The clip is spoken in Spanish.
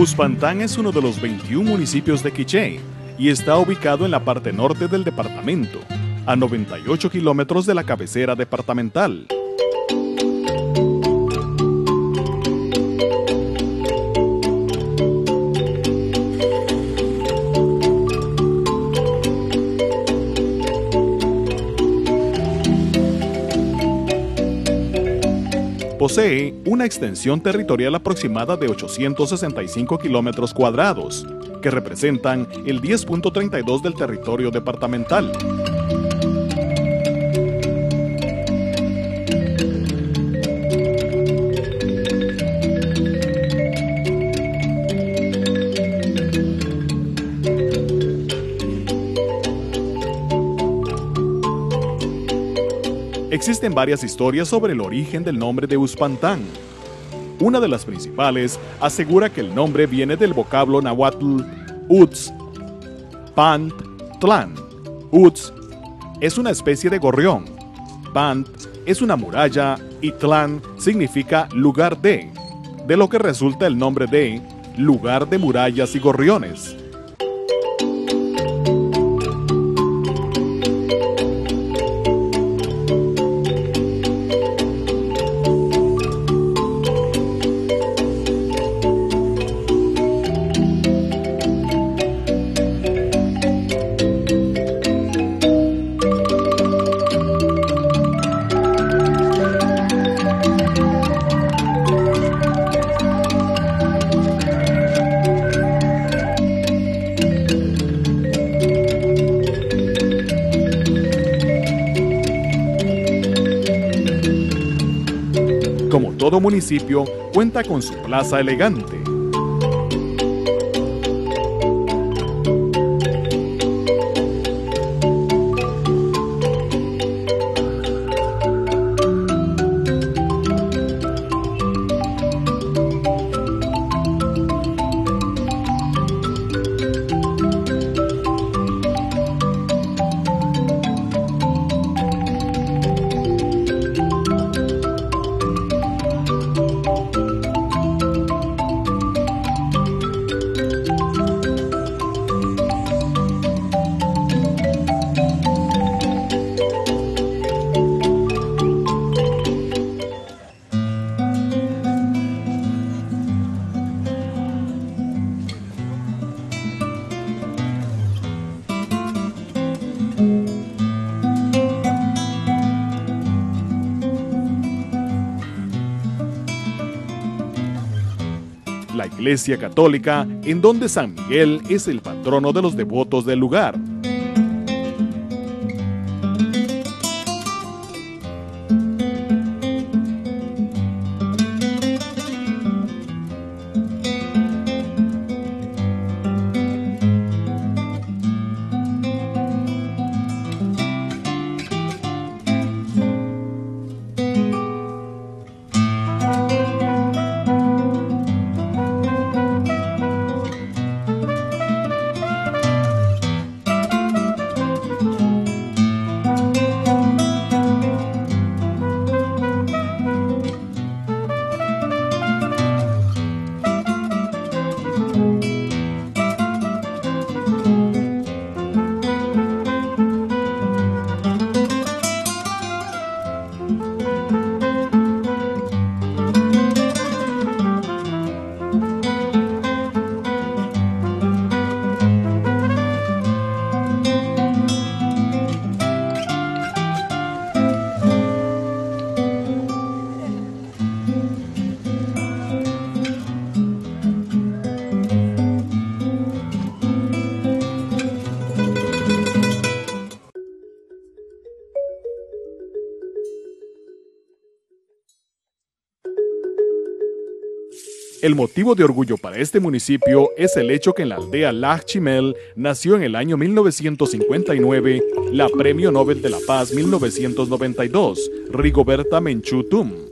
Uspantán es uno de los 21 municipios de Quiché y está ubicado en la parte norte del departamento, a 98 kilómetros de la cabecera departamental. Posee una extensión territorial aproximada de 865 kilómetros cuadrados, que representan el 10.32 del territorio departamental. Existen varias historias sobre el origen del nombre de Uspantán. Una de las principales asegura que el nombre viene del vocablo nahuatl Utz, Pant, Tlan. Utz es una especie de gorrión, Pant es una muralla y Tlan significa lugar de, de lo que resulta el nombre de lugar de murallas y gorriones. Como todo municipio, cuenta con su plaza elegante. Iglesia Católica, en donde San Miguel es el patrono de los devotos del lugar. El motivo de orgullo para este municipio es el hecho que en la aldea Lachimel nació en el año 1959 la Premio Nobel de la Paz 1992, Rigoberta Menchú Tum.